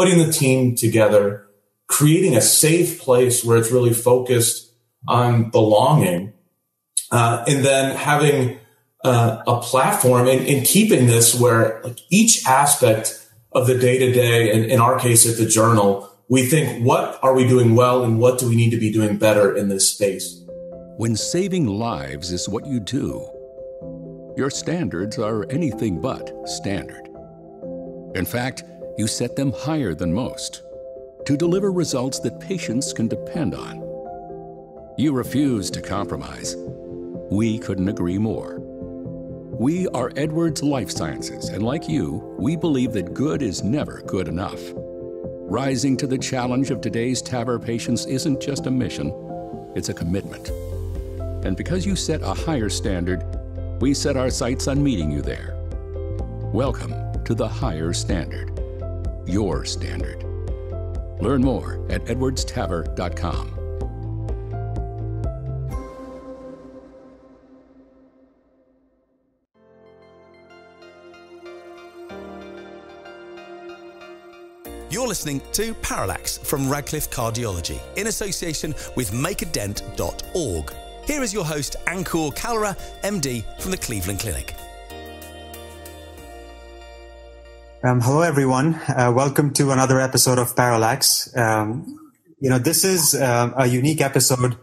putting the team together, creating a safe place where it's really focused on belonging, uh, and then having uh, a platform and, and, keeping this where like each aspect of the day to day, and in our case at the journal, we think, what are we doing well and what do we need to be doing better in this space? When saving lives is what you do, your standards are anything but standard. In fact, you set them higher than most to deliver results that patients can depend on. You refuse to compromise. We couldn't agree more. We are Edwards Lifesciences, and like you, we believe that good is never good enough. Rising to the challenge of today's TAVR patients isn't just a mission, it's a commitment. And because you set a higher standard, we set our sights on meeting you there. Welcome to the higher standard, your standard. Learn more at edwardstavr.com. You're listening to Parallax from Radcliffe Cardiology in association with makeadent.org. Here is your host, Ankur Kalra, MD from the Cleveland Clinic. Um, hello, everyone. Uh, welcome to another episode of Parallax. Um, you know, this is uh, a unique episode.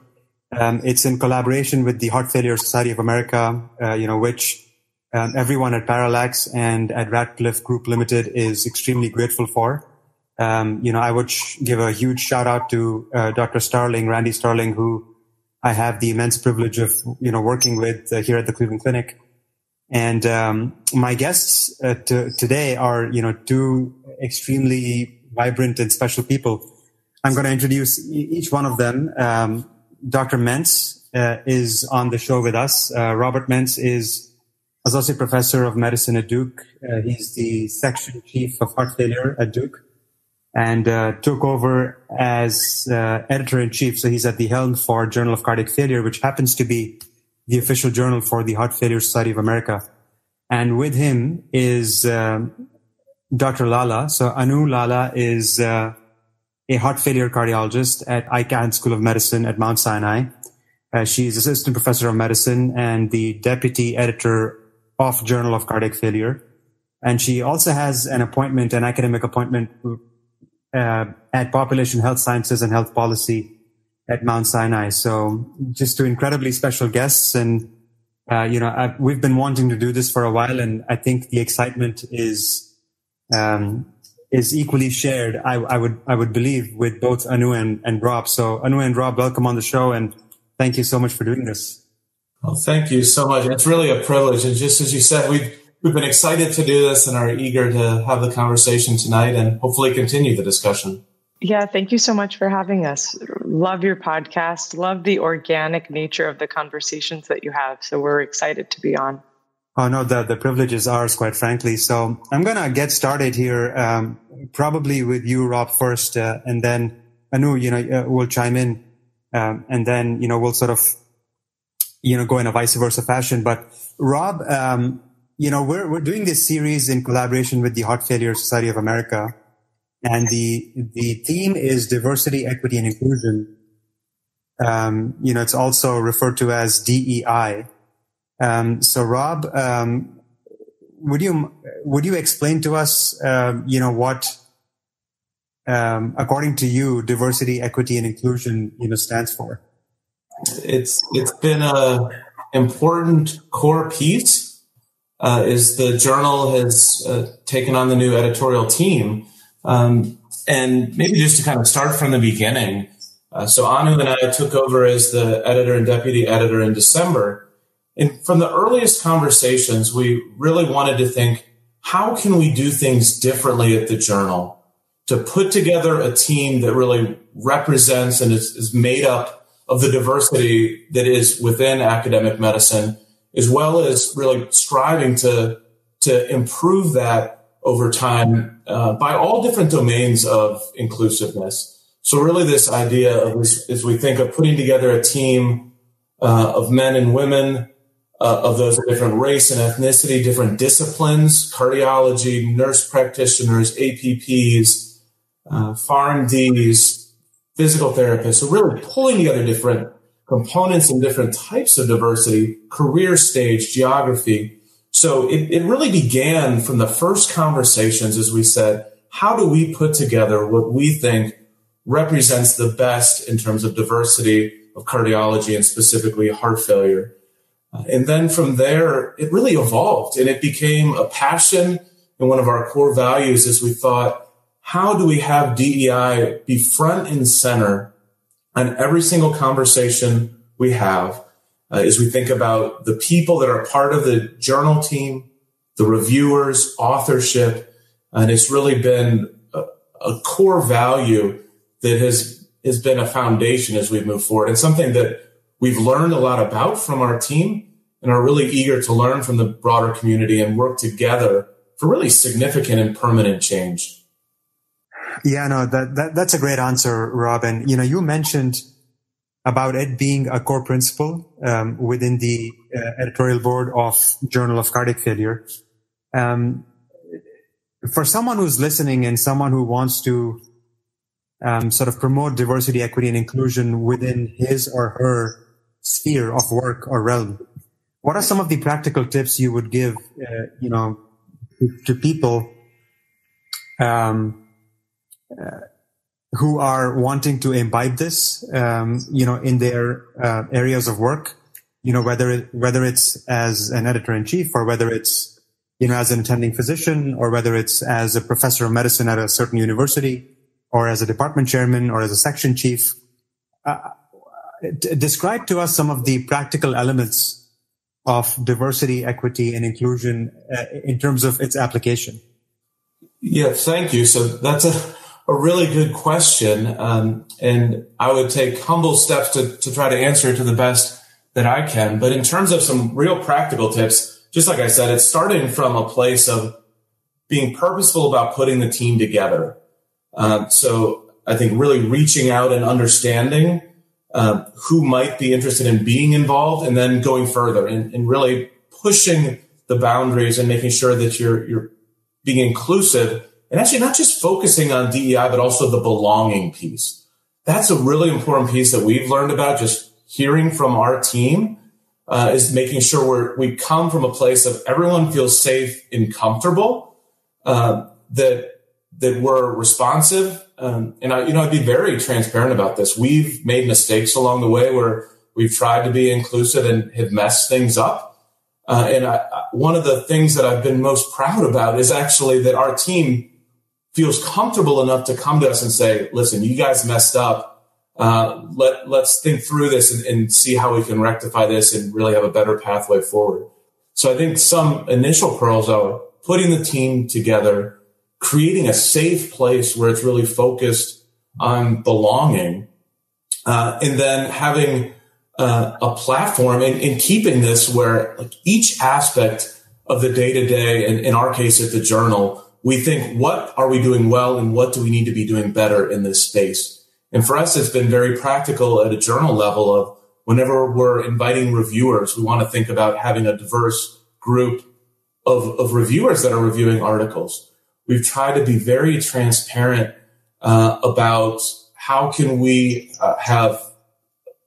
Um, it's in collaboration with the Heart Failure Society of America, uh, you know, which um, everyone at Parallax and at Radcliffe Group Limited is extremely grateful for. Um, you know, I would sh- give a huge shout out to uh, Dr. Starling, Randy Starling, who I have the immense privilege of, you know, working with uh, here at the Cleveland Clinic. And um, my guests uh, t- today are, you know, two extremely vibrant and special people. I'm going to introduce e- each one of them. Um, Dr. Mentz uh, is on the show with us. Uh, Robert Mentz is associate professor of medicine at Duke. Uh, he's the section chief of heart failure at Duke and uh, took over as uh, editor in chief. So he's at the helm for Journal of Cardiac Failure, which happens to be the official journal for the Heart Failure Society of America. And with him is um, Dr. Lala. So Anu Lala is uh, a heart failure cardiologist at Icahn School of Medicine at Mount Sinai. Uh, she's assistant professor of medicine and the deputy editor of Journal of Cardiac Failure. And she also has an appointment, an academic appointment uh, at Population Health Sciences and Health Policy at Mount Sinai. So just two incredibly special guests. And, uh, you know, I've, we've been wanting to do this for a while. And I think the excitement is, um, is equally shared. I, I, would, I would believe with both Anu and, and Rob. So Anu and Rob, welcome on the show. And thank you so much for doing this. Well, thank you so much. It's really a privilege. And just as you said, we've, we've been excited to do this and are eager to have the conversation tonight and hopefully continue the discussion. Yeah, thank you so much for having us. Love your podcast. Love the organic nature of the conversations that you have. So we're excited to be on. Oh no, the the privilege is ours, quite frankly. So I'm gonna get started here, um, probably with you, Rob, first, uh, and then Anu, you know, uh, will chime in, um, and then you know we'll sort of, you know, go in a vice versa fashion. But Rob, um, you know, we're we're doing this series in collaboration with the Heart Failure Society of America and the the theme is diversity, equity, and inclusion. Um, you know, it's also referred to as DEI. Um, so, Rob, um, would you would you explain to us, uh, you know, what, um, according to you, diversity, equity, and inclusion, you know, stands for? It's it's been a important core piece. Uh, is the journal has uh, taken on the new editorial team um, and maybe just to kind of start from the beginning. Uh, so Anu and I took over as the editor and deputy editor in December. And from the earliest conversations, we really wanted to think, how can we do things differently at the journal to put together a team that really represents and is, is made up of the diversity that is within academic medicine, as well as really striving to, to improve that over time uh, by all different domains of inclusiveness. So really this idea of as, as we think of putting together a team uh, of men and women uh, of those different race and ethnicity, different disciplines, cardiology, nurse practitioners, APPs, uh, PharmDs, physical therapists. So really pulling together different components and different types of diversity, career stage, geography. So it, it really began from the first conversations, as we said, how do we put together what we think represents the best in terms of diversity of cardiology and specifically heart failure? Uh, and then from there, it really evolved and it became a passion. And one of our core values is we thought, how do we have DEI be front and center on every single conversation we have uh, as we think about the people that are part of the journal team, the reviewers, authorship, and it's really been a, a core value that has has been a foundation as we move forward and something that we've learned a lot about from our team and are really eager to learn from the broader community and work together for really significant and permanent change. Yeah, no, that, that that's a great answer, Robin. You know, you mentioned about it being a core principle um, within the uh, editorial board of Journal of Cardiac Failure. Um, for someone who's listening and someone who wants to um, sort of promote diversity, equity, and inclusion within his or her sphere of work or realm, what are some of the practical tips you would give, uh, you know, to, to people um, uh, who are wanting to imbibe this, um, you know, in their uh, areas of work? You know, whether it, whether it's as an editor in chief or whether it's you know, as an attending physician or whether it's as a professor of medicine at a certain university or as a department chairman or as a section chief. Uh, describe to us some of the practical elements of diversity, equity, and inclusion uh, in terms of its application. Yeah, thank you. So that's a, a really good question. Um, and I would take humble steps to, to try to answer it to the best that I can. But in terms of some real practical tips, just like I said, it's starting from a place of being purposeful about putting the team together. Uh, so I think really reaching out and understanding uh, who might be interested in being involved, and then going further and, and, really pushing the boundaries and making sure that you're you're being inclusive and actually not just focusing on DEI, but also the belonging piece. That's a really important piece that we've learned about just hearing from our team uh, is making sure we come from a place of everyone feels safe and comfortable, uh, that, that we're responsive. Um, and I, you know, I'd be very transparent about this. We've made mistakes along the way where we've tried to be inclusive and have messed things up. Uh, and I, one of the things that I've been most proud about is actually that our team feels comfortable enough to come to us and say, listen, you guys messed up uh, let let's think through this and, and, see how we can rectify this and really have a better pathway forward. So I think some initial pearls are putting the team together, creating a safe place where it's really focused on belonging, uh, and then having uh, a platform and, and, keeping this where like each aspect of the day to day, and in our case at the journal, we think what are we doing well and what do we need to be doing better in this space and for us, it's been very practical at a journal level of whenever we're inviting reviewers, we want to think about having a diverse group of, of reviewers that are reviewing articles. We've tried to be very transparent uh, about how can we uh, have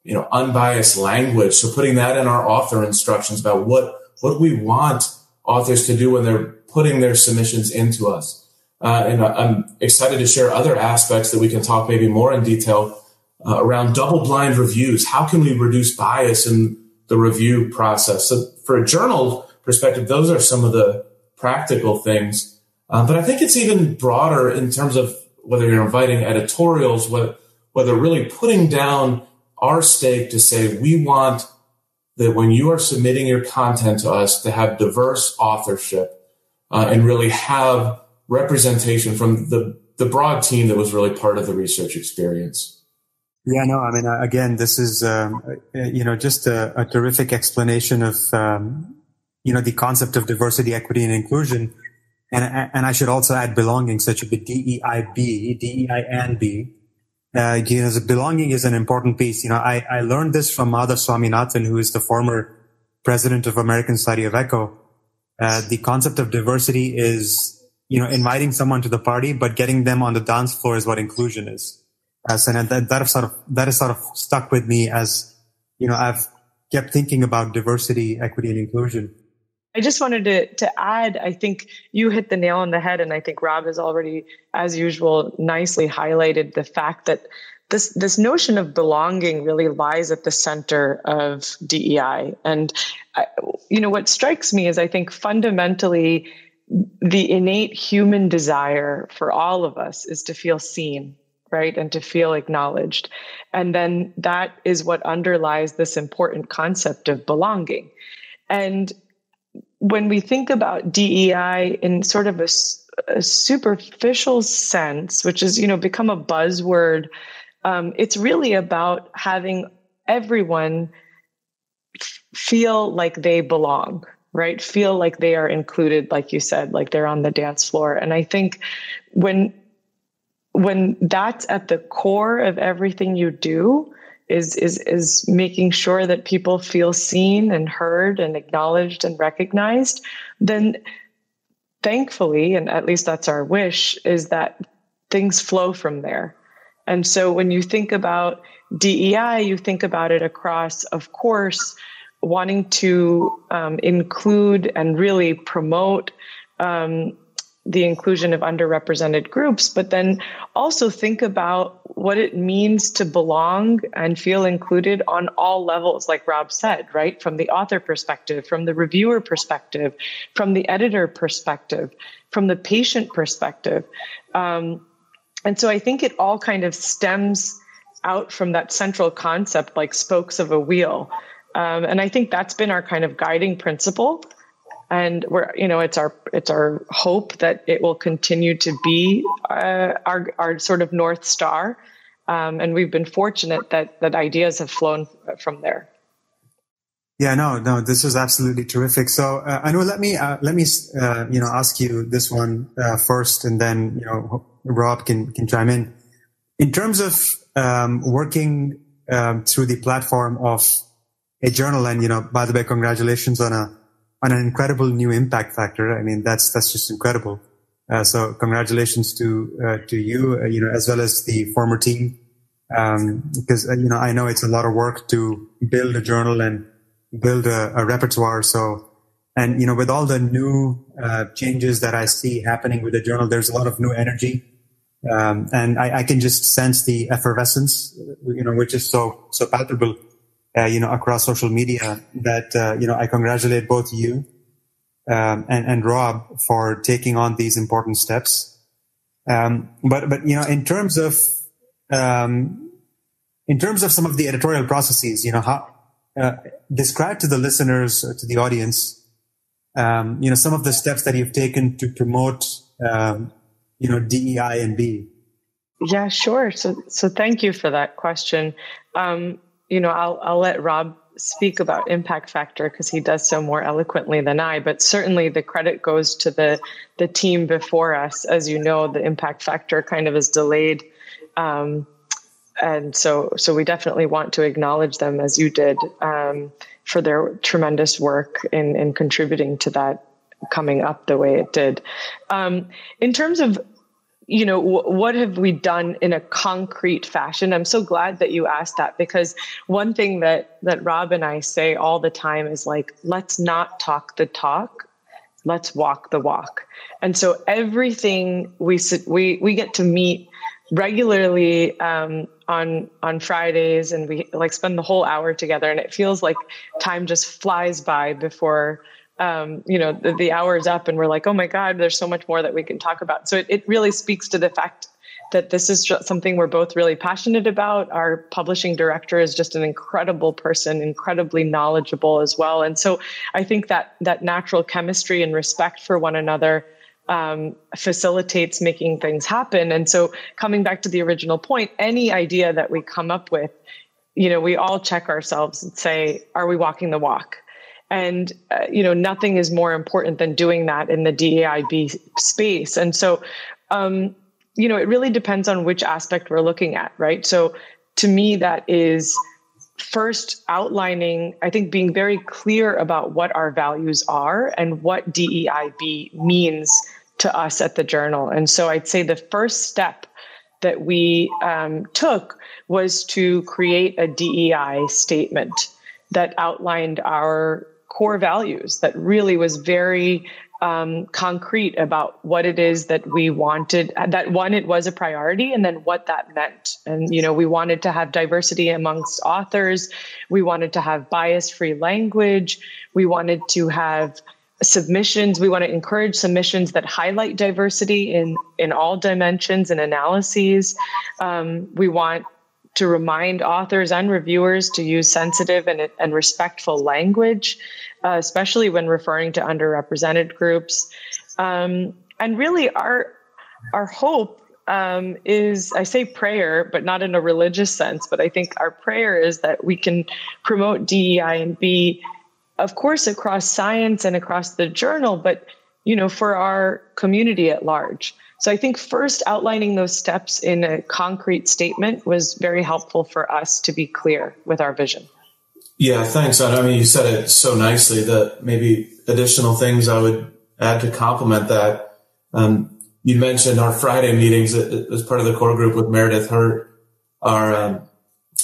you know unbiased language. So putting that in our author instructions about what what we want authors to do when they're putting their submissions into us. Uh, and I'm excited to share other aspects that we can talk maybe more in detail uh, around double blind reviews. How can we reduce bias in the review process? So for a journal perspective, those are some of the practical things. Uh, but I think it's even broader in terms of whether you're inviting editorials, whether, whether really putting down our stake to say we want that when you are submitting your content to us to have diverse authorship uh, and really have representation from the, the broad team that was really part of the research experience. Yeah, no, I mean, uh, again, this is, um, uh, you know, just a, a terrific explanation of, um, you know, the concept of diversity, equity, and inclusion. And, and I should also add belonging, so it should be D-E-I-B, D-E-I-N-B. Uh, you know, belonging is an important piece. You know, I, I learned this from Madhav Swaminathan, who is the former president of American Society of Echo. Uh, the concept of diversity is you know, inviting someone to the party, but getting them on the dance floor is what inclusion is. As and that, that sort of, that has sort of stuck with me as, you know, I've kept thinking about diversity, equity, and inclusion. I just wanted to to add, I think you hit the nail on the head, and I think Rob has already, as usual, nicely highlighted the fact that this this notion of belonging really lies at the center of DEI. And I, you know what strikes me is I think fundamentally the innate human desire for all of us is to feel seen right and to feel acknowledged and then that is what underlies this important concept of belonging and when we think about DEI in sort of a, a superficial sense, which is, you know, become a buzzword, um, it's really about having everyone feel like they belong, right? Feel like they are included, like you said, like they're on the dance floor. And I think when when that's at the core of everything you do, is is is making sure that people feel seen and heard and acknowledged and recognized then thankfully and at least that's our wish is that things flow from there and so when you think about DEI you think about it across of course wanting to um, include and really promote um, the inclusion of underrepresented groups, but then also think about what it means to belong and feel included on all levels, like Rob said, right? From the author perspective, from the reviewer perspective, from the editor perspective, from the patient perspective. Um, and so I think it all kind of stems out from that central concept, like spokes of a wheel. Um, and I think that's been our kind of guiding principle. And we're you know it's our it's our hope that it will continue to be uh, our our sort of north star. Um, and we've been fortunate that that ideas have flown from there yeah no no this is absolutely terrific so uh, know let me uh, let me uh, you know ask you this one uh, first and then you know rob can can chime in in terms of um, working um, through the platform of a journal and you know by the way congratulations on a on an incredible new impact factor. I mean, that's that's just incredible. Uh, so congratulations to uh, to you, uh, you know, as well as the former team, because um, you know I know it's a lot of work to build a journal and build a, a repertoire. So, and you know, with all the new uh, changes that I see happening with the journal, there's a lot of new energy, um, and I, I, can just sense the effervescence, you know, which is so so palpable uh, you know, across social media that, uh, you know, I congratulate both you um, and, and Rob for taking on these important steps. Um, but, but, you know, in terms of, um, in terms of some of the editorial processes, you know, how, uh, describe to the listeners, to the audience, um, you know, some of the steps that you've taken to promote, um, you know, DEI and B. Yeah, sure. So, so thank you for that question. Um, you know, I'll I'll let Rob speak about impact factor because he does so more eloquently than I. But certainly the credit goes to the the team before us. As you know, the impact factor kind of is delayed. Um, and so, so we definitely want to acknowledge them as you did um, for their tremendous work in, in contributing to that coming up the way it did. Um, in terms of you know w- what have we done in a concrete fashion i'm so glad that you asked that because one thing that that rob and i say all the time is like let's not talk the talk let's walk the walk and so everything we we we get to meet regularly um, on on Fridays, and we like spend the whole hour together, and it feels like time just flies by before um, you know, the, the hour is up and we're like, oh my God, there's so much more that we can talk about. So it, it really speaks to the fact that this is something we're both really passionate about. Our publishing director is just an incredible person, incredibly knowledgeable as well. And so I think that that natural chemistry and respect for one another um, facilitates making things happen. And so coming back to the original point, any idea that we come up with, you know, we all check ourselves and say, are we walking the walk? and uh, you know nothing is more important than doing that in the DEIB space and so um, you know it really depends on which aspect we're looking at right so to me that is first outlining i think being very clear about what our values are and what DEIB means to us at the journal. And so I'd say the first step that we um, took was to create a DEI statement that outlined our core values, that really was very um, concrete about what it is that we wanted that one it was a priority and then what that meant. And you know we wanted to have diversity amongst authors. We wanted to have bias free language. We wanted to have submissions we want to encourage submissions that highlight diversity in in all dimensions and analyses um, we want to remind authors and reviewers to use sensitive and, and respectful language, uh, especially when referring to underrepresented groups. Um, and really, our our hope um, is I say prayer, but not in a religious sense. But I think our prayer is that we can promote DEI and B, of course, across science and across the journal, but you know, for our community at large. So I think first outlining those steps in a concrete statement was very helpful for us to be clear with our vision. Yeah, thanks. I mean, you said it so nicely that maybe additional things I would add to complement that. Um, you mentioned our Friday meetings as part of the core group with Meredith Hurt, our um,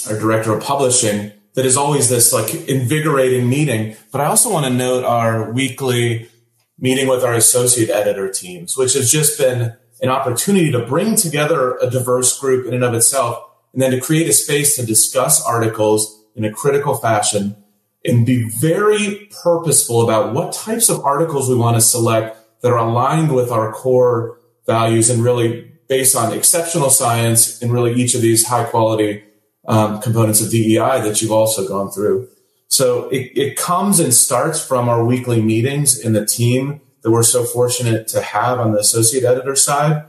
our director of publishing. That is always this like invigorating meeting. But I also want to note our weekly meeting with our associate editor teams, which has just been an opportunity to bring together a diverse group in and of itself, and then to create a space to discuss articles in a critical fashion and be very purposeful about what types of articles we want to select that are aligned with our core values and really based on exceptional science and really each of these high quality um, components of DEI that you've also gone through. So it, it comes and starts from our weekly meetings in the team that we're so fortunate to have on the associate editor side.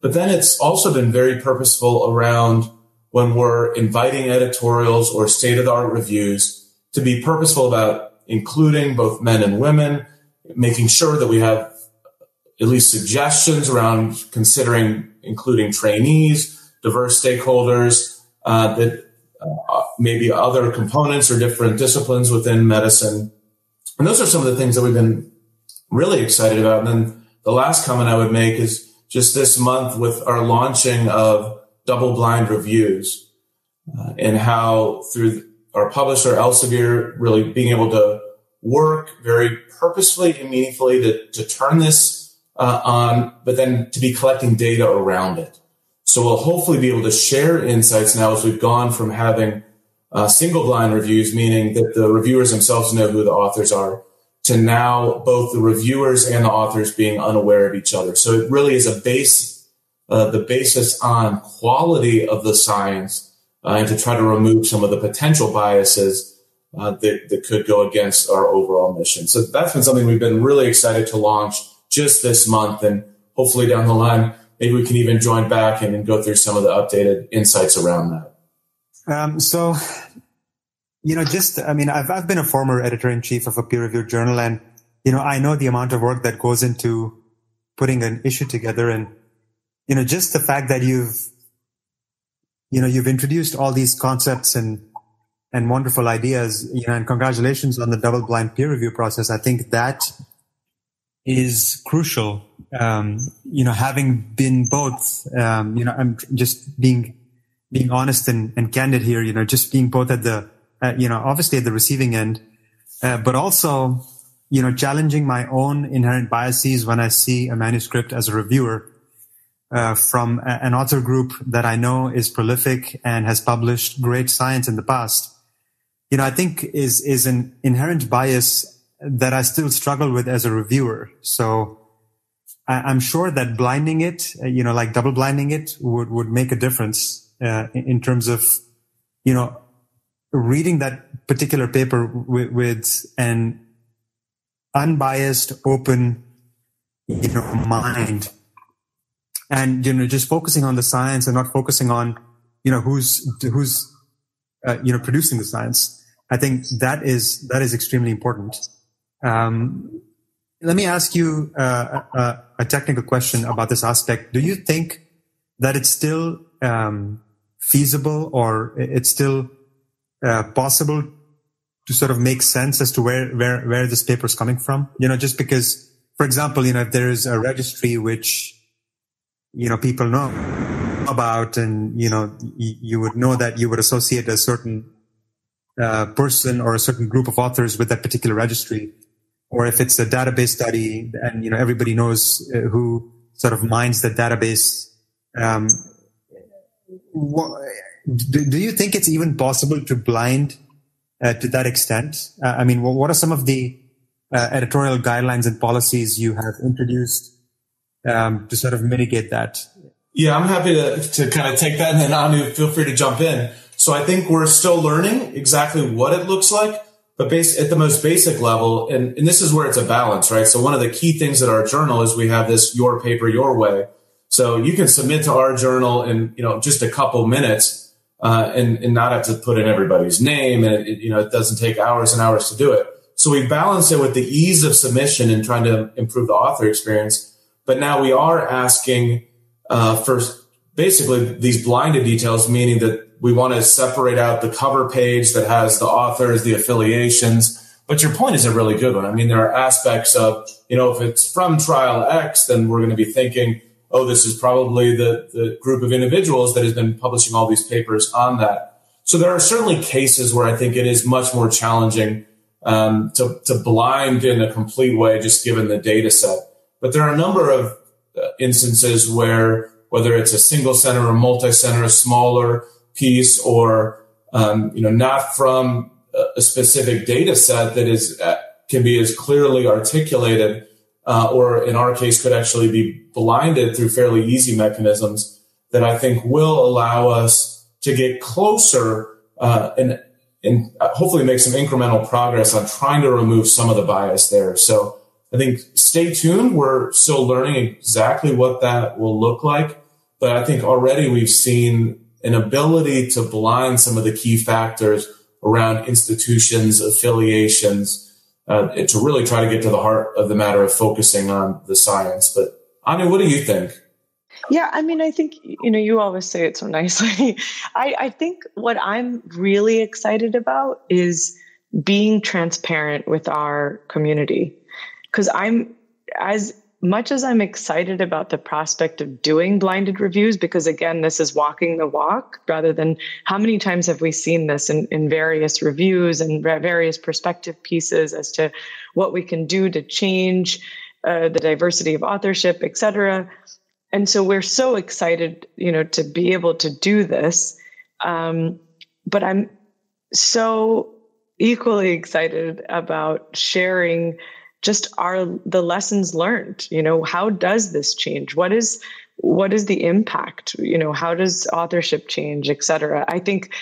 But then it's also been very purposeful around when we're inviting editorials or state of the art reviews to be purposeful about including both men and women, making sure that we have at least suggestions around considering including trainees, diverse stakeholders, uh, that uh, maybe other components or different disciplines within medicine. And those are some of the things that we've been really excited about. And then the last comment I would make is just this month with our launching of double blind reviews uh, and how through our publisher Elsevier really being able to work very purposefully and meaningfully to, to turn this uh, on, but then to be collecting data around it. So we'll hopefully be able to share insights now as we've gone from having uh, single blind reviews, meaning that the reviewers themselves know who the authors are, to now both the reviewers and the authors being unaware of each other. So it really is a base, uh, the basis on quality of the science uh, and to try to remove some of the potential biases uh, that, that could go against our overall mission. So that's been something we've been really excited to launch just this month. And hopefully down the line, maybe we can even join back and, and go through some of the updated insights around that. Um, so you know, just, I mean, I've, I've been a former editor in chief of a peer reviewed journal and, you know, I know the amount of work that goes into putting an issue together and, you know, just the fact that you've, you know, you've introduced all these concepts and, and wonderful ideas, you know, and congratulations on the double blind peer review process. I think that is crucial. Um, you know, having been both, um, you know, I'm just being, being honest and, and candid here, you know, just being both at the, uh, you know, obviously at the receiving end, uh, but also, you know, challenging my own inherent biases when I see a manuscript as a reviewer uh, from a, an author group that I know is prolific and has published great science in the past. You know, I think is is an inherent bias that I still struggle with as a reviewer. So I, am sure that blinding it, uh, you know, like double blinding it would would make a difference uh, in, terms of you know reading that particular paper with, with an unbiased, open, you know, mind and, you know, just focusing on the science and not focusing on, you know, who's, who's, uh, you know, producing the science. I think that is, that is extremely important. Um, let me ask you uh, a, a, technical question about this aspect. Do you think that it's still um, feasible or it's still uh, possible to sort of make sense as to where where where this paper is coming from? You know, just because for example, you know, if there is a registry which, you know, people know about and, you know, y- you would know that you would associate a certain uh, person or a certain group of authors with that particular registry. Or if it's a database study and, you know, everybody knows uh, who sort of mines the database. Um, what, do, do, you think it's even possible to blind uh, to that extent? Uh, I mean, what are some of the uh, editorial guidelines and policies you have introduced um, to sort of mitigate that? Yeah, I'm happy to, to kind of take that and then Anu, feel free to jump in. So I think we're still learning exactly what it looks like, but base, at the most basic level, and, and this is where it's a balance, right? So one of the key things at our journal is we have this your paper, your way. So you can submit to our journal in, you know, just a couple minutes, uh, and, and not have to put in everybody's name. And it, you know, it doesn't take hours and hours to do it. So we balance it with the ease of submission and trying to improve the author experience. But now we are asking, uh, for basically these blinded details, meaning that we want to separate out the cover page that has the authors, the affiliations. But your point is a really good one. I mean, there are aspects of, you know, if it's from trial X, then we're going to be thinking, oh, this is probably the, the group of individuals that has been publishing all these papers on that. So there are certainly cases where I think it is much more challenging um, to, to blind in a complete way, just given the data set. But there are a number of uh, instances where whether it's a single center or multi-center, smaller piece, or um, you know, not from a specific data set that is uh, can be as clearly articulated, uh, or in our case, could actually be blinded through fairly easy mechanisms that I think will allow us to get closer uh, and and hopefully make some incremental progress on trying to remove some of the bias there. So I think stay tuned. We're still learning exactly what that will look like. But I think already we've seen an ability to blind some of the key factors around institutions, affiliations, uh, to really try to get to the heart of the matter of focusing on the science. But Anu, what do you think? Yeah, I mean, I think, you know, you always say it so nicely. I, I think what I'm really excited about is being transparent with our community because I'm as much as I'm excited about the prospect of doing blinded reviews, because again, this is walking the walk rather than how many times have we seen this in, in various reviews and various perspective pieces as to what we can do to change uh, the diversity of authorship, et cetera. And so we're so excited, you know, to be able to do this. Um, but I'm so equally excited about sharing just are the lessons learned you know how does this change? What is what is the impact? You know how does authorship change et cetera? I think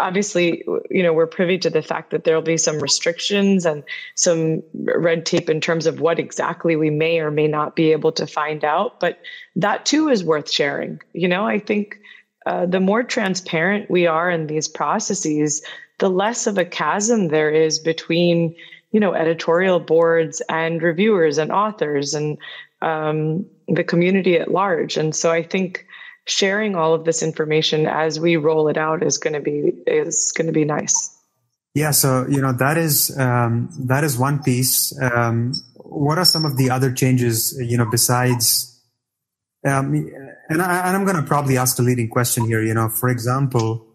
obviously you know we're privy to the fact that there'll be some restrictions and some red tape in terms of what exactly we may or may not be able to find out but that too is worth sharing. You know i think uh, the more transparent we are in these processes the less of a chasm there is between you know editorial boards and reviewers and authors and um, the community at large. And so i think sharing all of this information as we roll it out is going to be is going to be nice. Yeah so you know that is um, that is one piece. Um, what are some of the other changes you know besides um, and, I, am going to probably ask a leading question here you know for example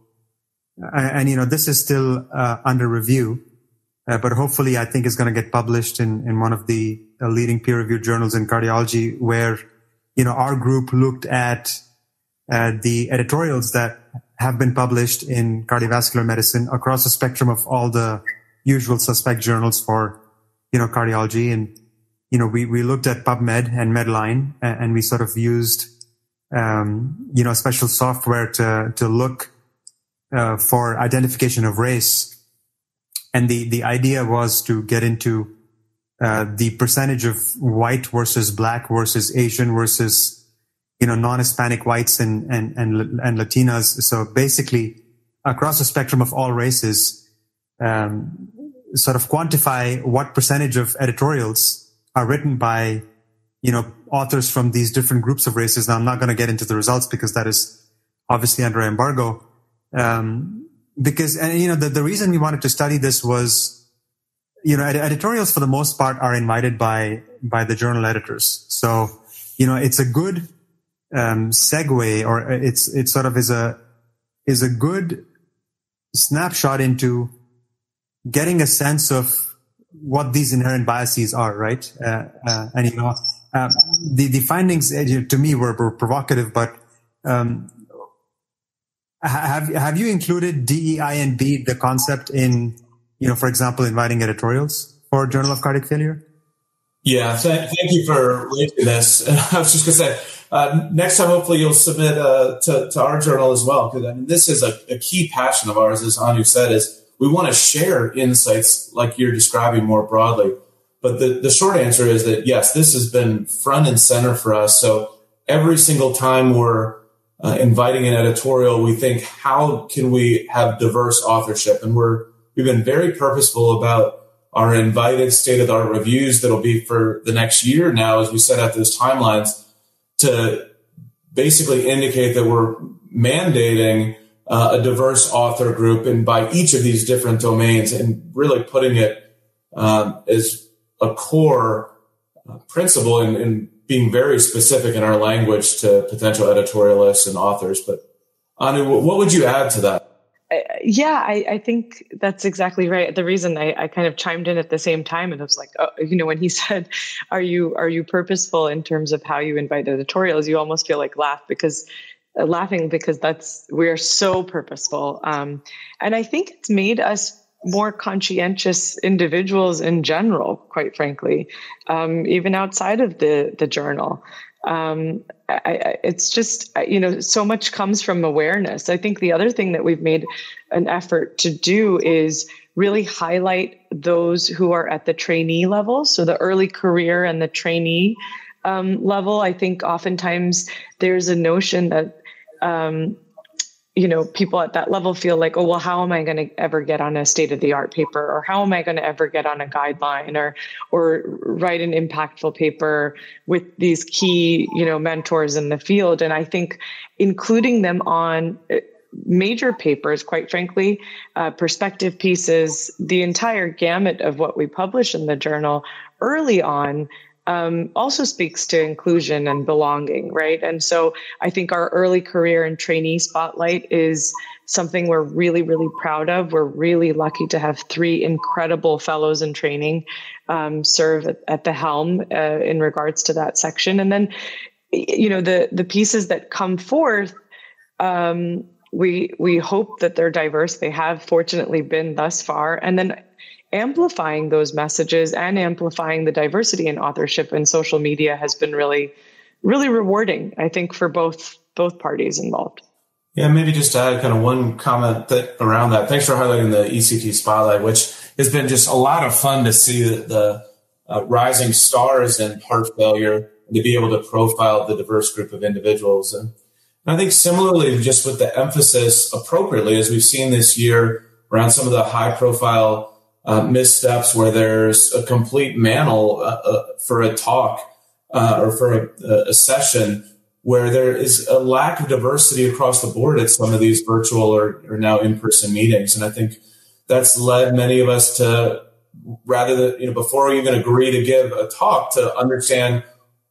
and, and you know this is still uh, under review uh, but hopefully I think it's going to get published in, in one of the uh, leading peer reviewed journals in cardiology where, you know, our group looked at uh, the editorials that have been published in cardiovascular medicine across the spectrum of all the usual suspect journals for, you know, cardiology. And, you know, we, we looked at PubMed and Medline and, and we sort of used, um, you know, special software to, to look, uh, for identification of race and the, the idea was to get into uh, the percentage of white versus black versus Asian versus, you know, non-Hispanic whites and, and, and, and Latinas. So basically across the spectrum of all races, um, sort of quantify what percentage of editorials are written by, you know, authors from these different groups of races. Now I'm not going to get into the results because that is obviously under embargo. Um, because and you know the, the reason we wanted to study this was you know ed- editorials for the most part are invited by by the journal editors. So, you know, it's a good um, segue, or it's it sort of is a is a good snapshot into getting a sense of what these inherent biases are, right? Uh, uh, and you know, um, the the findings uh, to me were, were provocative, but um, have have you included DEI and B the concept in you know, for example, inviting editorials for Journal of Cardiac Failure? Yeah, th- thank you for raising this. I was just going to say, uh, next time, hopefully, you'll submit uh, to, to our journal as well, because I mean, this is a, a, key passion of ours, as Anu said, is we want to share insights like you're describing more broadly. But the, the short answer is that yes, this has been front and center for us. So every single time we're uh, inviting an editorial, we think, how can we have diverse authorship? And we're we've been very purposeful about our invited state of the art reviews that'll be for the next year now as we set out those timelines to basically indicate that we're mandating uh, a diverse author group and by each of these different domains and really putting it um, as a core uh, principle in, in, being very specific in our language to potential editorialists and authors. But Anu, what would you add to that? yeah, I, I, think that's exactly right. The reason I, I, kind of chimed in at the same time and I was like, oh, you know, when he said, "Are you are you purposeful in terms of how you invite editorials?" You almost feel like laugh because uh, laughing because that's we are so purposeful, um, and I think it's made us more conscientious individuals in general. Quite frankly, um, even outside of the the journal. Um, I, I, it's just you know so much comes from awareness i think the other thing that we've made an effort to do is really highlight those who are at the trainee level so the early career and the trainee um, level i think oftentimes there's a notion that um, you know people at that level feel like oh well how am i going to ever get on a state of the art paper? Or how am i going to ever get on a guideline? Or or write an impactful paper with these key you know mentors in the field? And i think including them on uh, major papers quite frankly uh, perspective pieces the entire gamut of what we publish in the journal early on um, also speaks to inclusion and belonging, right? And so I think our early career and trainee spotlight is something we're really, really proud of. We're really lucky to have three incredible fellows in training um, serve at, at, the helm uh, in regards to that section. And then, you know, the the pieces that come forth. Um, we we hope that they're diverse. They have fortunately been thus far, and then amplifying those messages and amplifying the diversity in authorship and social media has been really really rewarding i think for both both parties involved. Yeah maybe just to add kind of one comment that around that. Thanks for highlighting the ect spotlight which has been just a lot of fun to see the, the uh, rising stars in heart failure and to be able to profile the diverse group of individuals. And I think similarly, just with the emphasis appropriately, as we've seen this year around some of the high profile uh, missteps where there's a complete manel uh, uh, for a talk uh, or for a, a, session where there is a lack of diversity across the board at some of these virtual or, or now in-person meetings. And I think that's led many of us to rather than, you know, before we even agree to give a talk to understand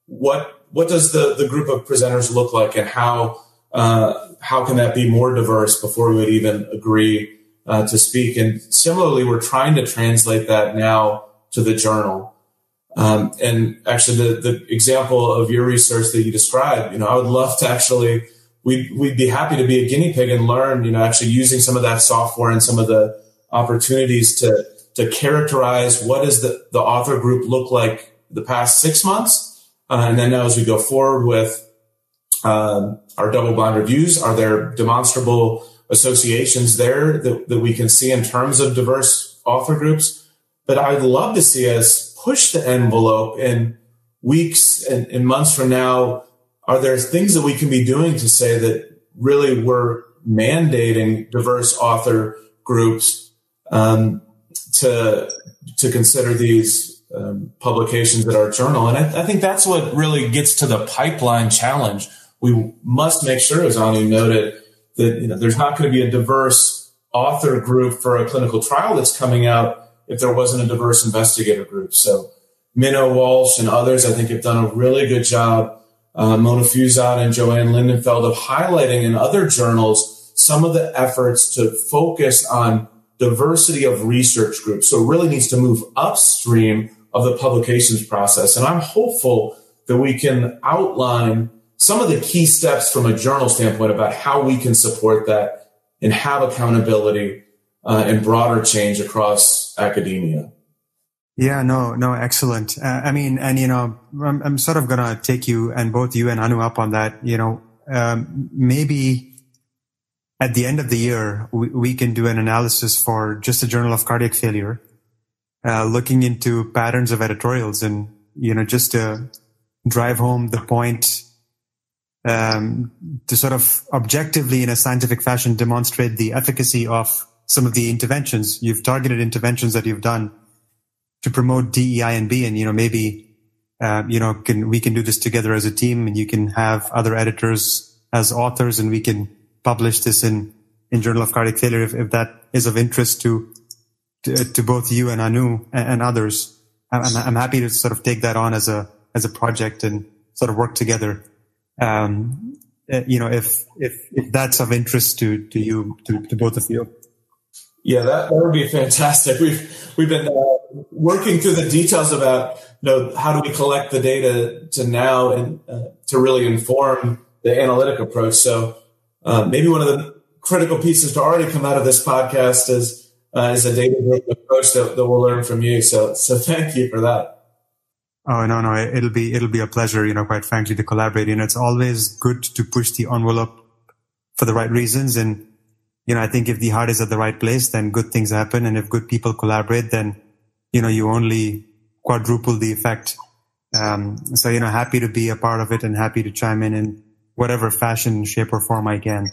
what, what does the, the group of presenters look like and how, uh, how can that be more diverse before we would even agree uh, to speak. And similarly, we're trying to translate that now to the journal. Um, and actually, the, the example of your research that you described, you know, I would love to actually, we'd, we'd be happy to be a guinea pig and learn, you know, actually using some of that software and some of the opportunities to, to characterize what does the, the author group look like the past six months. Uh, and then now as we go forward with um, our double blind reviews, are there demonstrable associations there that, that we can see in terms of diverse author groups. But I'd love to see us push the envelope in weeks and, and months from now. Are there things that we can be doing to say that really we're mandating diverse author groups um, to to consider these um, publications at our journal. And I, I, think that's what really gets to the pipeline challenge. We must make sure, as Anu noted, that you know there's not going to be a diverse author group for a clinical trial that's coming out if there wasn't a diverse investigator group. So Minnow Walsh and others, I think, have done a really good job. Uh, Mona Fiuzat and JoAnn Lindenfeld of highlighting in other journals some of the efforts to focus on diversity of research groups. So it really needs to move upstream of the publications process. And I'm hopeful that we can outline some of the key steps from a journal standpoint about how we can support that and have accountability uh, and broader change across academia. Yeah, no, no, excellent. Uh, I mean, and you know, I'm, I'm sort of gonna take you and both you and Anu up on that. You know, um, maybe at the end of the year we, we, can do an analysis for just the Journal of Cardiac Failure, uh, looking into patterns of editorials, and you know, just to drive home the point, um, to sort of objectively in a scientific fashion demonstrate the efficacy of some of the interventions you've targeted interventions that you've done to promote DEI and B. And, you know, maybe, uh, you know, can, we can do this together as a team and you can have other editors as authors and we can publish this in, in Journal of Cardiac Failure if, if that is of interest to, to, to both you and Anu and, and others. I'm, I'm, happy to sort of take that on as a, as a project and sort of work together. Um, uh, you know, if, if, if that's of interest to, to you, to, to both of you. Yeah, that, that would be fantastic. We've we've been uh, working through the details about you know how do we collect the data to now and uh, to really inform the analytic approach. So uh, maybe one of the critical pieces to already come out of this podcast is uh, is a data approach that, that we'll learn from you. So so thank you for that. Oh no no it'll be it'll be a pleasure you know quite frankly to collaborate. You know it's always good to push the envelope for the right reasons and you know, I think if the heart is at the right place, then good things happen. And if good people collaborate, then, you know, you only quadruple the effect. Um, so, you know, happy to be a part of it and happy to chime in in whatever fashion, shape or form I can.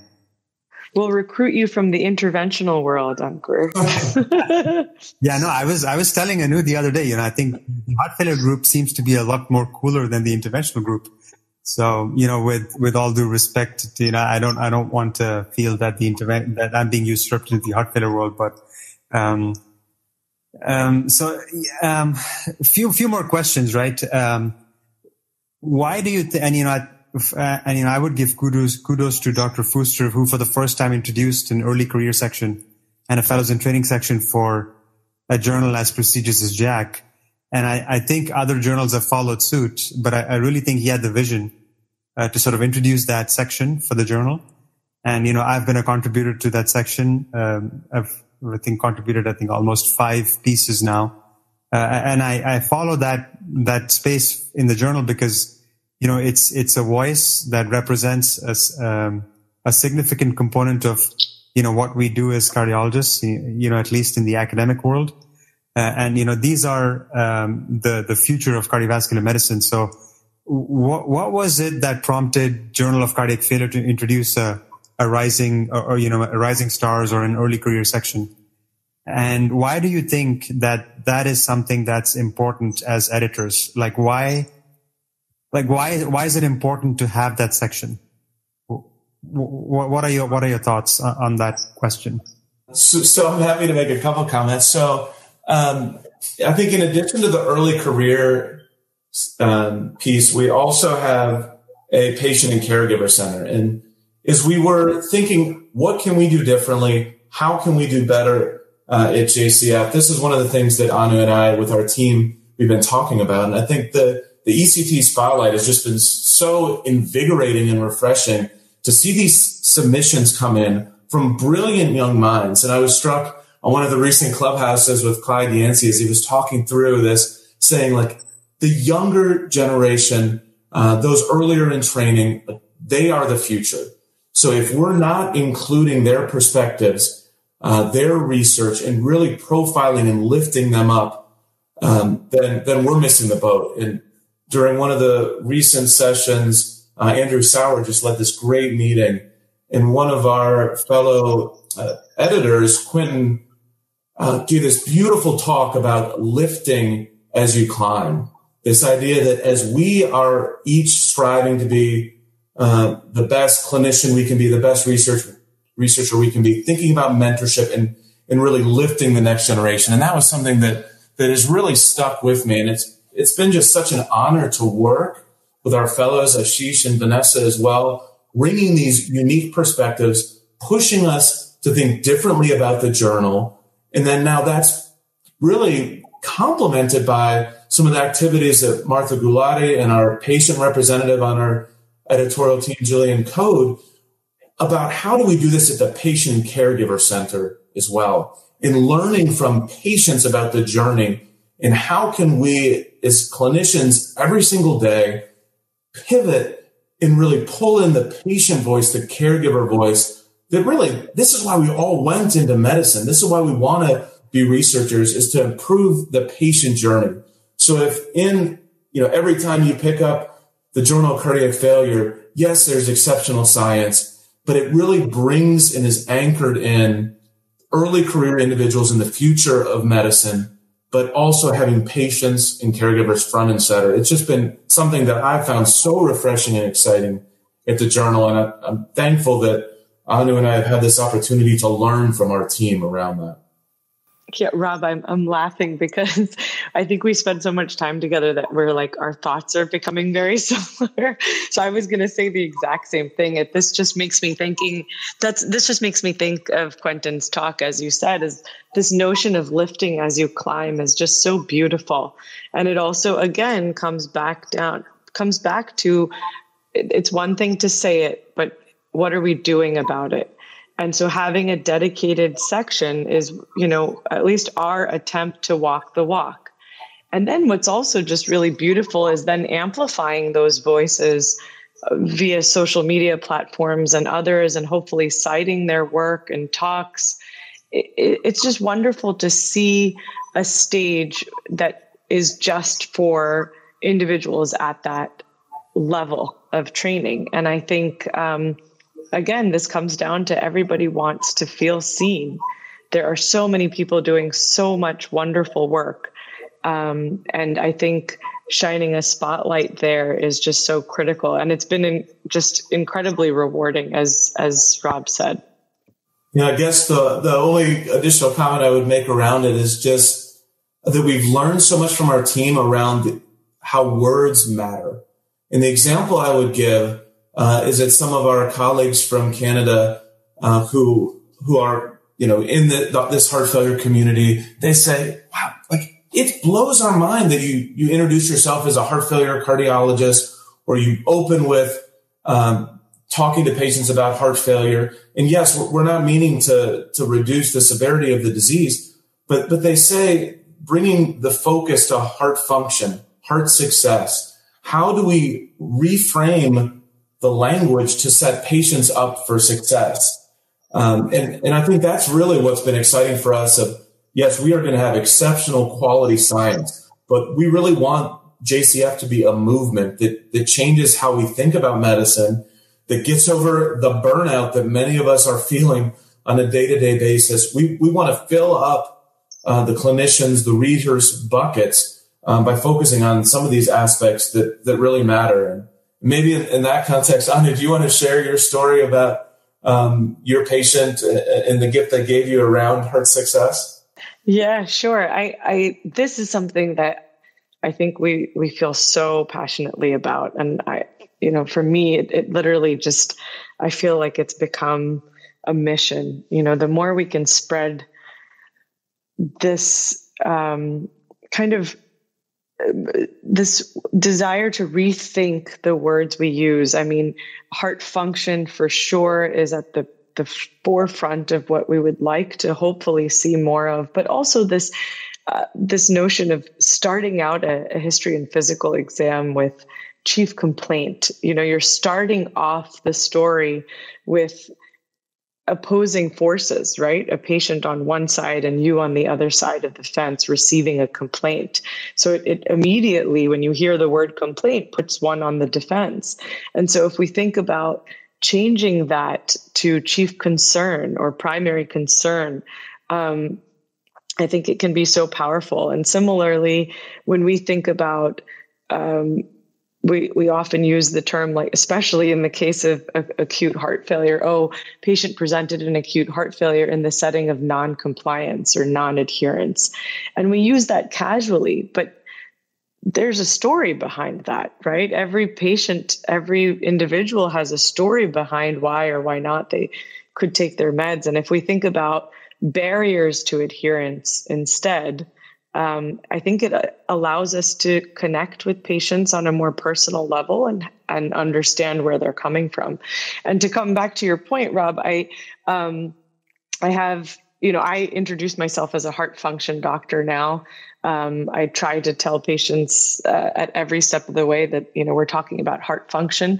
We'll recruit you from the interventional world, Ankur. yeah, no, I was, I was telling Anu the other day, you know, I think the heart failure group seems to be a lot more cooler than the interventional group. So, you know, with, with all due respect, to, you know, I don't, I don't want to feel that the intervention, that I'm being usurped into the heart failure world, but, um, um, so, um, few, few more questions, right? Um, why do you, th- and you know, uh, and you know, I would give kudos, kudos to Dr. Fuster, who for the first time introduced an early career section and a fellows in training section for a journal as prestigious as JACC. And I, I, think other journals have followed suit, but I, I really think he had the vision uh, to sort of introduce that section for the journal. And, you know, I've been a contributor to that section. Um, I've, I think, contributed, I think, almost five pieces now. Uh, and I, I follow that, that space in the journal because, you know, it's, it's a voice that represents a, um, a significant component of, you know, what we do as cardiologists, you know, at least in the academic world. Uh, and you know these are um, the the future of cardiovascular medicine. So, what what was it that prompted Journal of Cardiac Failure to introduce a, a rising or, or, you know a rising stars or an early career section? And why do you think that that is something that's important as editors? Like why, like why why is it important to have that section? What are your what are your thoughts on that question? So, so I'm happy to make a couple comments. So um, I think in addition to the early career um, piece, we also have a patient and caregiver center. And as we were thinking, what can we do differently? How can we do better uh, at JCF? This is one of the things that Anu and I, with our team, we've been talking about. And I think the, the ECT spotlight has just been so invigorating and refreshing to see these submissions come in from brilliant young minds. And I was struck on one of the recent clubhouses with Clyde Yancy as he was talking through this, saying like the younger generation, uh, those earlier in training, they are the future. So if we're not including their perspectives, uh, their research, and really profiling and lifting them up, um, then then we're missing the boat. And during one of the recent sessions, uh, Andrew Sauer just led this great meeting, and one of our fellow uh, editors, Quentin uh, this beautiful talk about lifting as you climb. This idea that as we are each striving to be uh, the best clinician we can be, the best research researcher we can be, thinking about mentorship and and really lifting the next generation. And that was something that that has really stuck with me. And it's it's been just such an honor to work with our fellows, Ashish and Vanessa as well, bringing these unique perspectives, pushing us to think differently about the journal. And then now that's really complemented by some of the activities that Martha Gulati and our patient representative on our editorial team, Julian Code, about how do we do this at the patient caregiver center as well, in learning from patients about the journey and how can we as clinicians every single day pivot and really pull in the patient voice, the caregiver voice that really, this is why we all went into medicine. This is why we want to be researchers is to improve the patient journey. So if in, you know, every time you pick up the journal of cardiac failure, yes, there's exceptional science, but it really brings and is anchored in early career individuals in the future of medicine but also having patients and caregivers front and center. It's just been something that I've found so refreshing and exciting at the journal. And I, am thankful that Anu and I have had this opportunity to learn from our team around that. Yeah, Rob, I'm I'm laughing because I think we spend so much time together that we're like our thoughts are becoming very similar. So I was going to say the exact same thing. It this just makes me thinking that's this just makes me think of Quentin's talk as you said is this notion of lifting as you climb is just so beautiful. And it also again comes back down comes back to it's one thing to say it, but what are we doing about it? And so having a dedicated section is, you know, at least our attempt to walk the walk. And then what's also just really beautiful is then amplifying those voices uh, via social media platforms and others, and hopefully citing their work and talks. it's just wonderful to see a stage that is just for individuals at that level of training. And I think, um, again, this comes down to everybody wants to feel seen. There are so many people doing so much wonderful work. Um, and I think shining a spotlight there is just so critical. And it's been in, just incredibly rewarding, as, as Rob said. Yeah, I guess the, the only additional comment I would make around it is just that we've learned so much from our team around how words matter. And the example I would give uh, is that some of our colleagues from Canada uh, who who are you know in the, the, this heart failure community, they say, "Wow, like it blows our mind that you you introduce yourself as a heart failure cardiologist, or you open with." Um, talking to patients about heart failure. And yes, we're not meaning to, to reduce the severity of the disease, but, but they say bringing the focus to heart function, heart success. How do we reframe the language to set patients up for success. Um, and, and I think that's really what's been exciting for us of, yes, we are going to have exceptional quality science, but we really want JCF to be a movement that, that changes how we think about medicine, that gets over the burnout that many of us are feeling on a day to day basis. We, we want to fill up uh, the clinicians, the readers' buckets um, by focusing on some of these aspects that, that really matter. And maybe in, in, that context, Anu, do you want to share your story about um, your patient and the gift they gave you around heart success? Yeah, sure. I, I this is something that I think we we feel so passionately about, and I, you know, for me, it, it literally just I feel like it's become a mission. You know, the more we can spread this um, kind of this desire to rethink the words we use. I mean, heart function for sure is at the the forefront of what we would like to hopefully see more of, but also this uh, this notion of starting out a, a history and physical exam with chief complaint. You know, you're starting off the story with opposing forces, right? A patient on one side and you on the other side of the fence receiving a complaint. So it, it, immediately, when you hear the word complaint, puts one on the defense. And so if we think about changing that to chief concern or primary concern, um, I think it can be so powerful. And similarly, when we think about um, we we often use the term like especially in the case of, of, acute heart failure oh patient presented an acute heart failure in the setting of non-compliance or non-adherence and we use that casually but there's a story behind that, right? Every patient, every individual has a story behind why or why not they could take their meds. And if we think about barriers to adherence instead, um, I think it uh, allows us to connect with patients on a more personal level and and understand where they're coming from. And to come back to your point, Rob, I um, I have you know I introduce myself as a heart function doctor now. Um, I try to tell patients uh, at every step of the way that you know we're talking about heart function,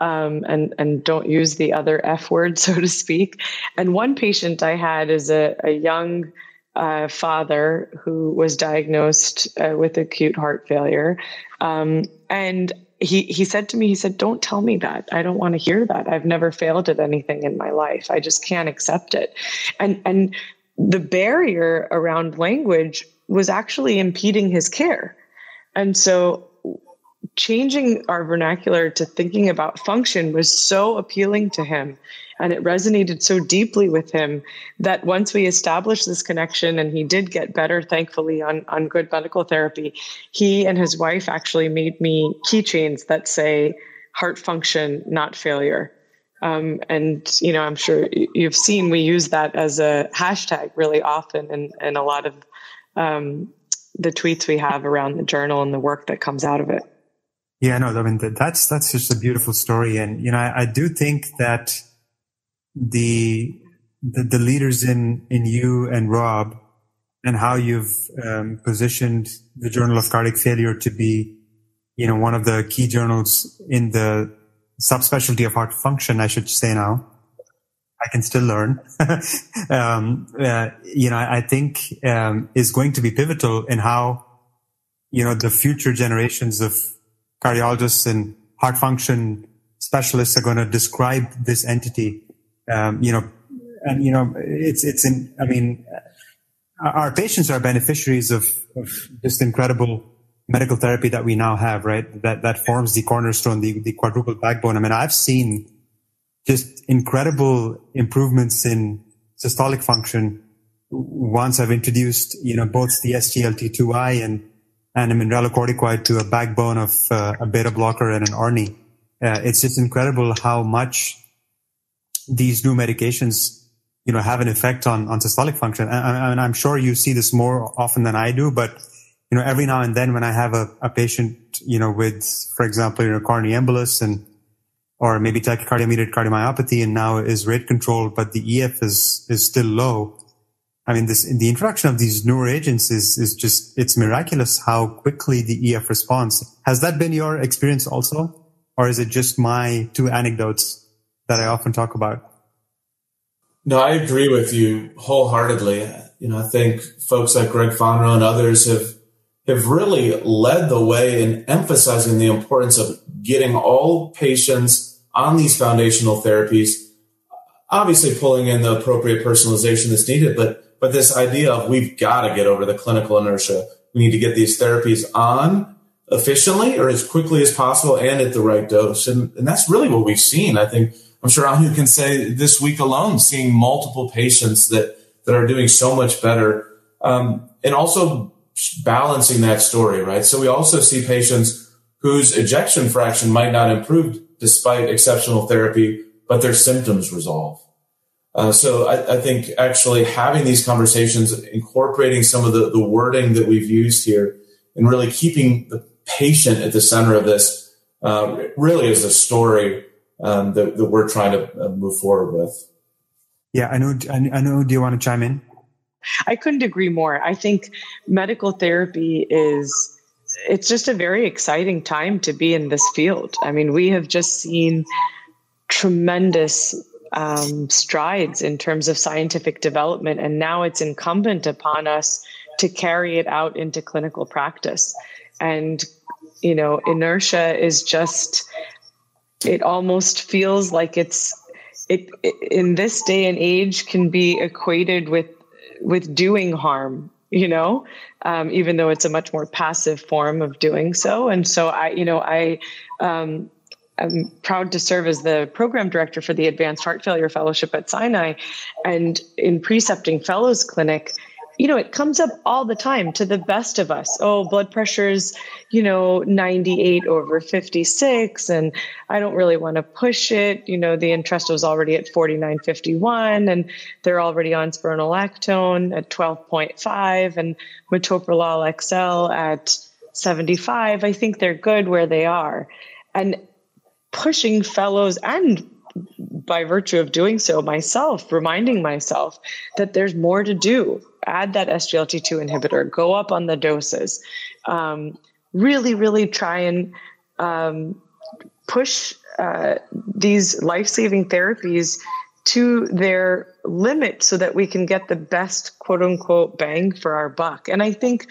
um, and and don't use the other F word, so to speak. And one patient I had is a, a young uh, father who was diagnosed uh, with acute heart failure, um, and he he said to me, he said, "Don't tell me that. I don't want to hear that. I've never failed at anything in my life. I just can't accept it." And and the barrier around language was actually impeding his care. And so changing our vernacular to thinking about function was so appealing to him and it resonated so deeply with him that once we established this connection and he did get better thankfully on, on good medical therapy he and his wife actually made me keychains that say heart function not failure um, and you know i'm sure you've seen we use that as a hashtag really often in, in a lot of um, the tweets we have around the journal and the work that comes out of it. Yeah, no, I mean that's that's just a beautiful story, and you know I, I do think that the, the, the leaders in in you and Rob and how you've um, positioned the Journal of Cardiac Failure to be, you know, one of the key journals in the subspecialty of heart function, I should say now, I can still learn. um, uh, you know, I think um, is going to be pivotal in how you know the future generations of cardiologists and heart function specialists are going to describe this entity. Um, you know, and you know, it's it's in. I mean, our patients are beneficiaries of, of just incredible medical therapy that we now have, right? That that forms the cornerstone, the the quadruple backbone. I mean, I've seen just incredible improvements in systolic function once I've introduced, you know, both the SGLT2I and, and a mineralocorticoid to a backbone of uh, a beta blocker and an ARNI. Uh, it's just incredible how much these new medications, you know, have an effect on, on systolic function. And, and I'm sure you see this more often than I do, but, you know, every now and then when I have a, a patient, you know, with, for example, you know, coronary embolus and or maybe tachycardia mediated cardiomyopathy and now is rate controlled, but the EF is, is still low. I mean, this, the introduction of these newer agents is, is just, it's miraculous how quickly the EF responds. Has that been your experience also? Or is it just my two anecdotes that I often talk about? No, I agree with you wholeheartedly. You know, I think folks like Greg Fonarow and others have have really led the way in emphasizing the importance of getting all patients on these foundational therapies, obviously pulling in the appropriate personalization that's needed, but, but this idea of we've got to get over the clinical inertia. We need to get these therapies on efficiently or as quickly as possible and at the right dose. And, and that's really what we've seen. I think I'm sure Anu can say this week alone, seeing multiple patients that, that are doing so much better. Um, and also balancing that story, right? So we also see patients whose ejection fraction might not improve despite exceptional therapy, but their symptoms resolve. Uh, so I, I, think actually having these conversations, incorporating some of the, the wording that we've used here, and really keeping the patient at the center of this, uh, really is a story um, that, that, we're trying to uh, move forward with. Yeah, I know. I know. Do you want to chime in? I couldn't agree more. I think medical therapy is it's just a very exciting time to be in this field. I mean, we have just seen tremendous um, strides in terms of scientific development, and now it's incumbent upon us to carry it out into clinical practice. And, you know, inertia is just, it almost feels like it's, it, it in this day and age can be equated with with doing harm you know, um, even though it's a much more passive form of doing so. And so I, you know, I, um, I'm proud to serve as the program director for the Advanced Heart Failure Fellowship at Sinai. And in Precepting Fellows Clinic, you know, it comes up all the time to the best of us. Oh, blood pressure's, you know, 98 over 56, and I don't really want to push it. You know, the Entresto was already at 49.51, and they're already on spironolactone at 12.5, and metoprolol XL at 75. I think they're good where they are. And pushing fellows and by virtue of doing so myself, reminding myself that there's more to do. Add that SGLT2 inhibitor, go up on the doses. Um, really, really try and um, push uh, these life saving therapies to their limit so that we can get the best quote unquote bang for our buck. And I think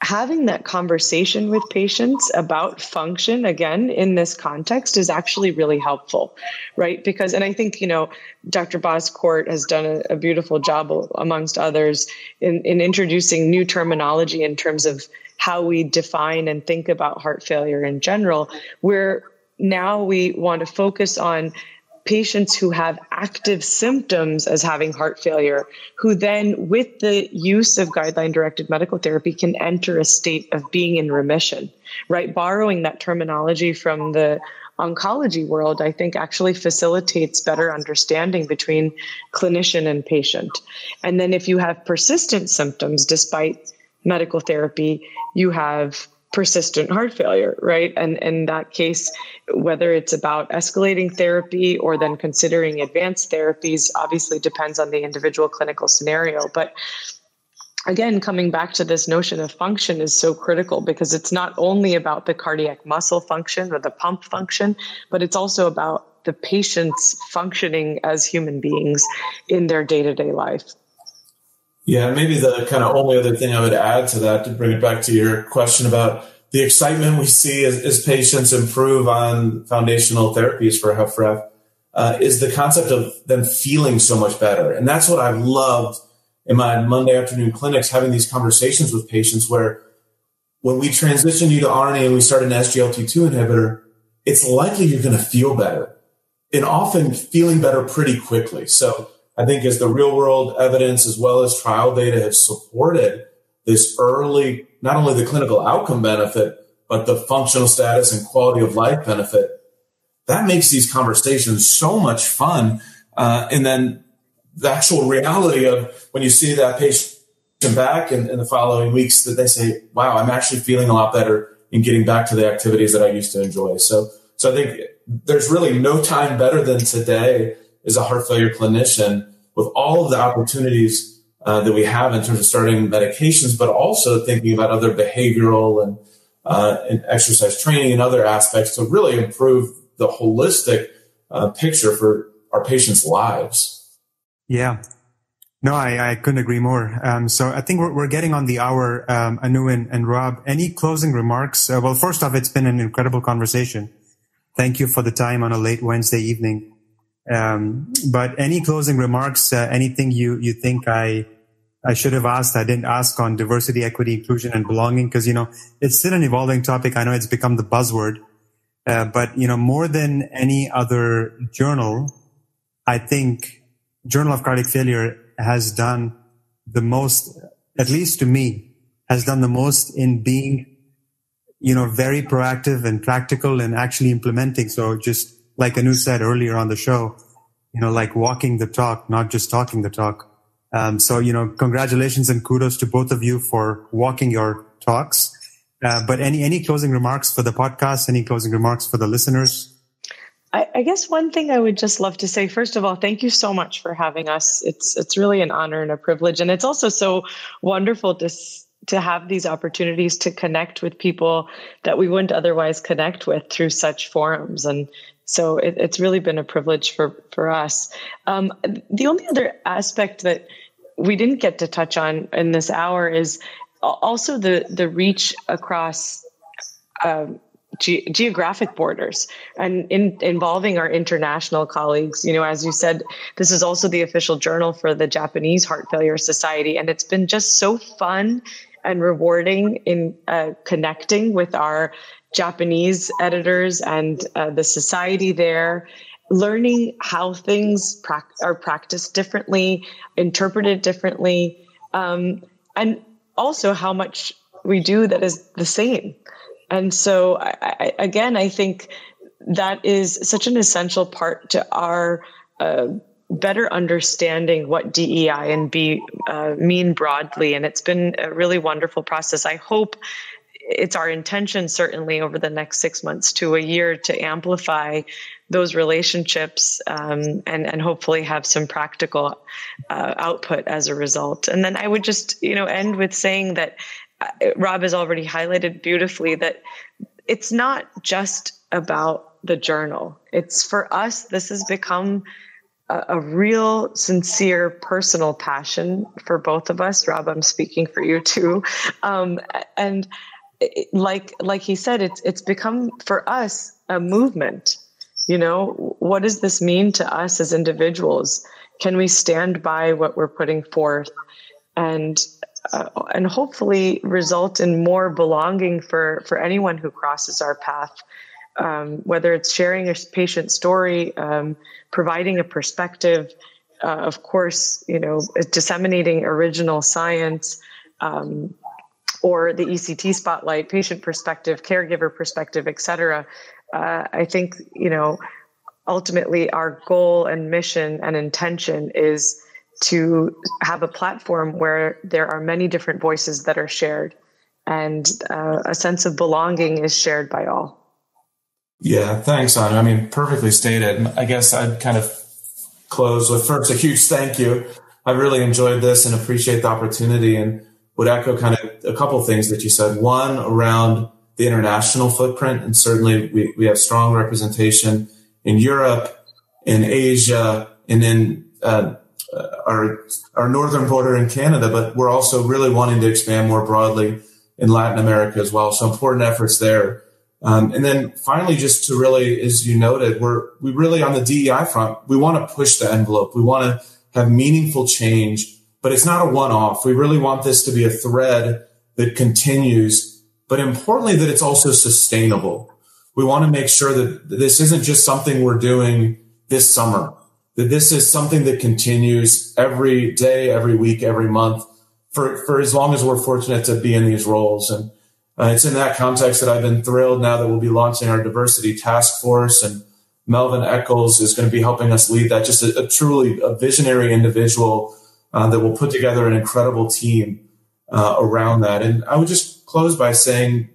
having that conversation with patients about function again in this context is actually really helpful right? Because and i think you know dr Bozkurt has done a, a beautiful job amongst others in, in introducing new terminology in terms of how we define and think about heart failure in general where now we want to focus on patients who have active symptoms as having heart failure, who then, with the use of guideline directed medical therapy, can enter a state of being in remission, right? Borrowing that terminology from the oncology world, I think actually facilitates better understanding between clinician and patient. And then if you have persistent symptoms despite medical therapy, you have persistent heart failure, right? And in that case, whether it's about escalating therapy or then considering advanced therapies, obviously depends on the individual clinical scenario. But again, coming back to this notion of function is so critical because it's not only about the cardiac muscle function or the pump function, but it's also about the patient's functioning as human beings in their day to day life. Yeah, maybe the kind of only other thing I would add to that to bring it back to your question about the excitement we see as, as patients improve on foundational therapies for HFrEF uh, is the concept of them feeling so much better. And that's what I've loved in my Monday afternoon clinics, having these conversations with patients where when we transition you to ARNI and we start an SGLT2 inhibitor, it's likely you're going to feel better and often feeling better pretty quickly. So I think as the real world evidence as well as trial data have supported this early, not only the clinical outcome benefit, but the functional status and quality of life benefit, that makes these conversations so much fun. Uh, and then the actual reality of when you see that patient back in, in the following weeks that they say, wow, I'm actually feeling a lot better in getting back to the activities that I used to enjoy. So, so I think there's really no time better than today as a heart failure clinician with all of the opportunities uh, that we have in terms of starting medications, but also thinking about other behavioral and, uh, and exercise training and other aspects to really improve the holistic uh, picture for our patients' lives. Yeah. No, I, I couldn't agree more. Um, so I think we're, we're getting on the hour, um, Anu and, and Rob. Any closing remarks? Uh, well, first off, it's been an incredible conversation. Thank you for the time on a late Wednesday evening. Um, but any closing remarks? Uh, anything you you think I I should have asked? I didn't ask on diversity, equity, inclusion, and belonging because you know it's still an evolving topic. I know it's become the buzzword, uh, but you know more than any other journal, I think Journal of Cardiac Failure has done the most, at least to me, has done the most in being, you know, very proactive and practical and actually implementing. So just like Anu said earlier on the show, you know, like walking the talk, not just talking the talk. Um, so, you know, congratulations and kudos to both of you for walking your talks. Uh, but any, any closing remarks for the podcast? Any closing remarks for the listeners? I, I, guess one thing I would just love to say, first of all, thank you so much for having us. It's, it's really an honor and a privilege. And it's also so wonderful to, to have these opportunities to connect with people that we wouldn't otherwise connect with through such forums. And so it, it's really been a privilege for for us. Um, the only other aspect that we didn't get to touch on in this hour is also the the reach across. Um, Ge- geographic borders and in, involving our international colleagues. You know, as you said, this is also the official journal for the Japanese Heart Failure Society, and it's been just so fun and rewarding in uh, connecting with our Japanese editors and uh, the society there, learning how things pra- are practiced differently, interpreted differently, um, and also how much we do that is the same. And so, I, I, again, I think that is such an essential part to our uh, better understanding what DEI and B uh, mean broadly. And it's been a really wonderful process. I hope it's our intention, certainly over the next six months to a year, to amplify those relationships um, and and hopefully have some practical uh, output as a result. And then I would just you know end with saying that uh, Rob has already highlighted beautifully that it's not just about the journal. It's for us. This has become a, real, sincere, personal passion for both of us. Rob, I'm speaking for you too, um, and. Like like he said it's it's become for us a movement you know, what does this mean to us as individuals? Can we stand by what we're putting forth and uh, and hopefully result in more belonging for for anyone who crosses our path? Um, whether it's sharing a patient story, um, providing a perspective, uh, of course, you know, disseminating original science, um, or the ECT spotlight, patient perspective, caregiver perspective, et cetera uh, I think, you know, ultimately our goal and mission and intention is to have a platform where there are many different voices that are shared and uh, a sense of belonging is shared by all. Yeah, thanks, Anu. I mean, perfectly stated. I guess I'd kind of close with first a huge thank you. I really enjoyed this and appreciate the opportunity and would echo kind of a couple of things that you said. One around the international footprint. And certainly we, we have strong representation in Europe, in Asia, and in uh, our, our northern border in Canada, but we're also really wanting to expand more broadly in Latin America as well. So important efforts there. Um, and then finally, just to really, as you noted, we're, we really on the DEI front, we want to push the envelope. We want to have meaningful change, but it's not a one off. We really want this to be a thread that continues but importantly, that it's also sustainable. We want to make sure that this isn't just something we're doing this summer, that this is something that continues every day, every week, every month for, for as long as we're fortunate to be in these roles. And uh, it's in that context that I've been thrilled now that we'll be launching our diversity task force and Melvin Echols is going to be helping us lead that. Just a, a truly a visionary individual uh, that will put together an incredible team uh, around that. And I would just close by saying,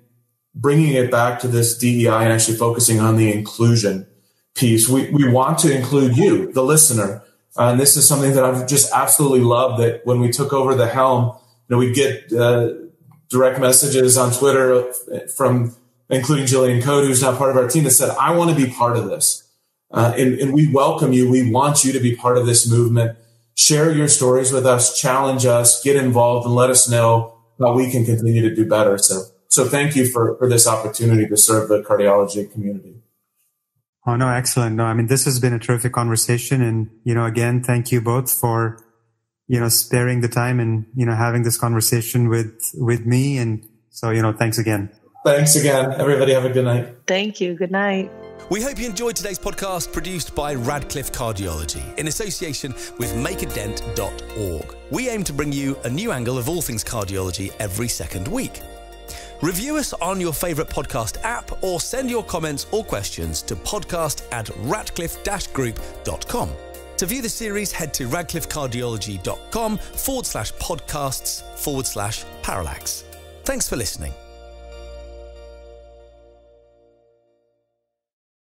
bringing it back to this DEI and actually focusing on the inclusion piece. We, we want to include you, the listener. Uh, and this is something that I've just absolutely loved that when we took over the helm, you know, we get uh, direct messages on Twitter from including Jillian Code, who's now part of our team that said, I want to be part of this. Uh, and, and we welcome you. We want you to be part of this movement. Share your stories with us, challenge us, get involved and let us know how we can continue to do better. So, so thank you for, for this opportunity to serve the cardiology community. Oh, no, excellent. No, I mean, this has been a terrific conversation. And, you know, again, thank you both for, you know, sparing the time and, you know, having this conversation with, with me. And so, you know, thanks again. Thanks again. Everybody have a good night. Thank you. Good night. We hope you enjoyed today's podcast produced by Radcliffe Cardiology in association with makeadent.org. We aim to bring you a new angle of all things cardiology every second week. Review us on your favourite podcast app or send your comments or questions to podcast at radcliffe-group.com. To view the series, head to radcliffecardiology.com forward slash podcasts forward slash parallax. Thanks for listening.